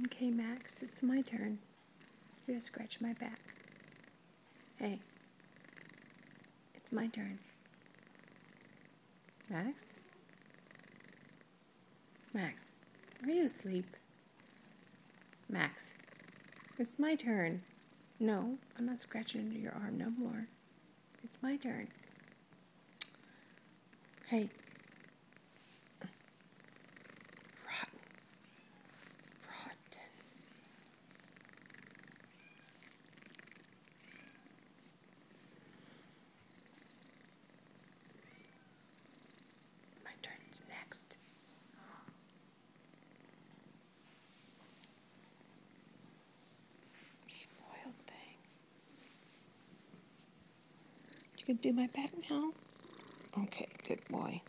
Okay, Max, it's my turn. You're gonna scratch my back. Hey, it's my turn. Max? Max, are you asleep? Max, it's my turn. No, I'm not scratching under your arm no more. It's my turn. Hey. Turn's next. Spoiled thing. You can do my back now? Okay, good boy.